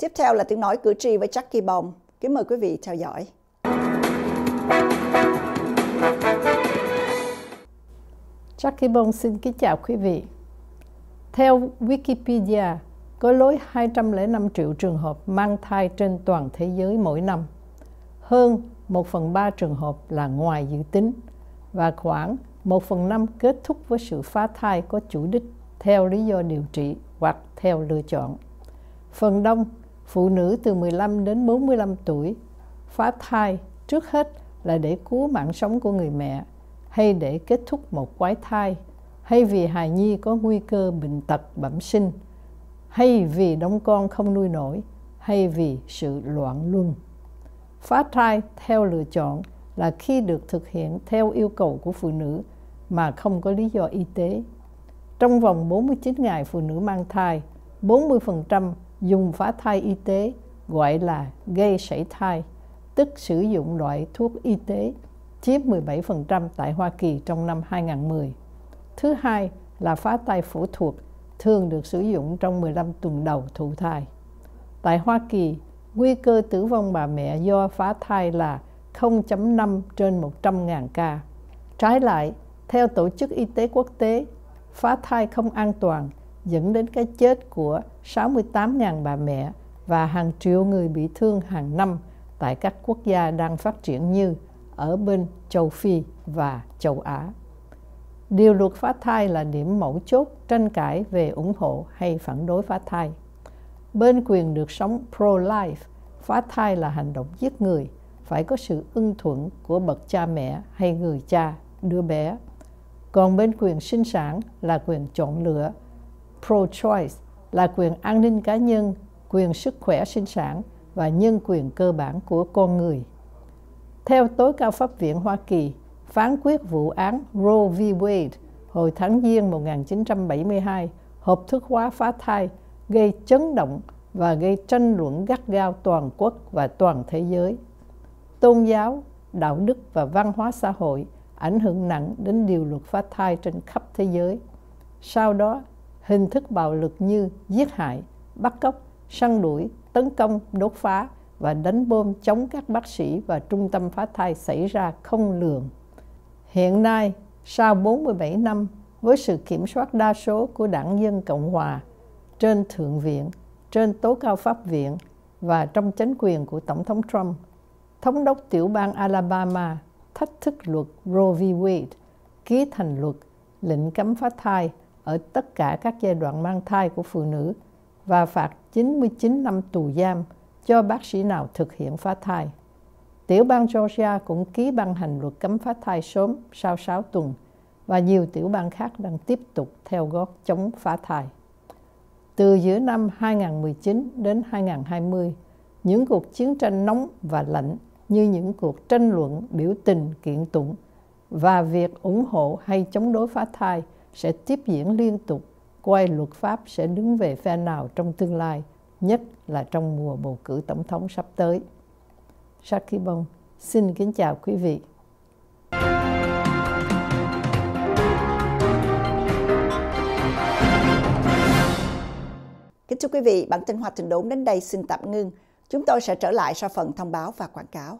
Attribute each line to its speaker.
Speaker 1: Tiếp theo là tiếng nói cử tri với Jackie Bong. Kính mời quý vị theo dõi.
Speaker 2: Jackie Bông xin kính chào quý vị. Theo Wikipedia, có lối 205 triệu trường hợp mang thai trên toàn thế giới mỗi năm. Hơn 1 phần 3 trường hợp là ngoài dự tính và khoảng 1 phần 5 kết thúc với sự phá thai có chủ đích theo lý do điều trị hoặc theo lựa chọn. Phần đông, phụ nữ từ 15 đến 45 tuổi phá thai trước hết là để cứu mạng sống của người mẹ hay để kết thúc một quái thai hay vì hài nhi có nguy cơ bệnh tật bẩm sinh hay vì đóng con không nuôi nổi hay vì sự loạn luân. Phá thai theo lựa chọn là khi được thực hiện theo yêu cầu của phụ nữ mà không có lý do y tế. Trong vòng 49 ngày phụ nữ mang thai, 40% dùng phá thai y tế gọi là gây sảy thai, tức sử dụng loại thuốc y tế chiếm 17% tại Hoa Kỳ trong năm 2010. Thứ hai là phá thai phẫu thuật, thường được sử dụng trong 15 tuần đầu thụ thai. Tại Hoa Kỳ, nguy cơ tử vong bà mẹ do phá thai là 0.5 trên 100.000 ca. Trái lại, theo Tổ chức Y tế Quốc tế, phá thai không an toàn dẫn đến cái chết của 68.000 bà mẹ và hàng triệu người bị thương hàng năm tại các quốc gia đang phát triển như ở bên châu Phi và châu Á. Điều luật phá thai là điểm mấu chốt tranh cãi về ủng hộ hay phản đối phá thai. Bên quyền được sống pro-life, phá thai là hành động giết người, phải có sự ưng thuận của bậc cha mẹ hay người cha đứa bé. Còn bên quyền sinh sản là quyền chọn lựa, pro-choice là quyền an ninh cá nhân, quyền sức khỏe sinh sản và nhân quyền cơ bản của con người. Theo tối cao pháp viện Hoa Kỳ, phán quyết vụ án Roe v. Wade hồi tháng Giêng 1972 hợp thức hóa phá thai gây chấn động và gây tranh luận gắt gao toàn quốc và toàn thế giới. Tôn giáo, đạo đức và văn hóa xã hội ảnh hưởng nặng đến điều luật phá thai trên khắp thế giới. Sau đó, hình thức bạo lực như giết hại, bắt cóc, săn đuổi, tấn công, đốt phá và đánh bom chống các bác sĩ và trung tâm phá thai xảy ra không lường. Hiện nay, sau 47 năm, với sự kiểm soát đa số của đảng Dân Cộng Hòa trên Thượng viện, trên Tố cao Pháp viện và trong chính quyền của Tổng thống Trump, Thống đốc tiểu bang Alabama thách thức luật Roe v. Wade ký thành luật lệnh cấm phá thai ở tất cả các giai đoạn mang thai của phụ nữ và phạt 99 năm tù giam cho bác sĩ nào thực hiện phá thai. Tiểu bang Georgia cũng ký ban hành luật cấm phá thai sớm sau 6 tuần và nhiều tiểu bang khác đang tiếp tục theo gót chống phá thai. Từ giữa năm 2019 đến 2020, những cuộc chiến tranh nóng và lạnh như những cuộc tranh luận, biểu tình, kiện tụng và việc ủng hộ hay chống đối phá thai sẽ tiếp diễn liên tục, quay luật pháp sẽ đứng về phe nào trong tương lai, nhất là trong mùa bầu cử tổng thống sắp tới. Shakibong xin kính chào quý vị.
Speaker 1: Kính thưa quý vị, bản tin Hoa Trình Đốn đến đây xin tạm ngưng. Chúng tôi sẽ trở lại sau phần thông báo và quảng cáo.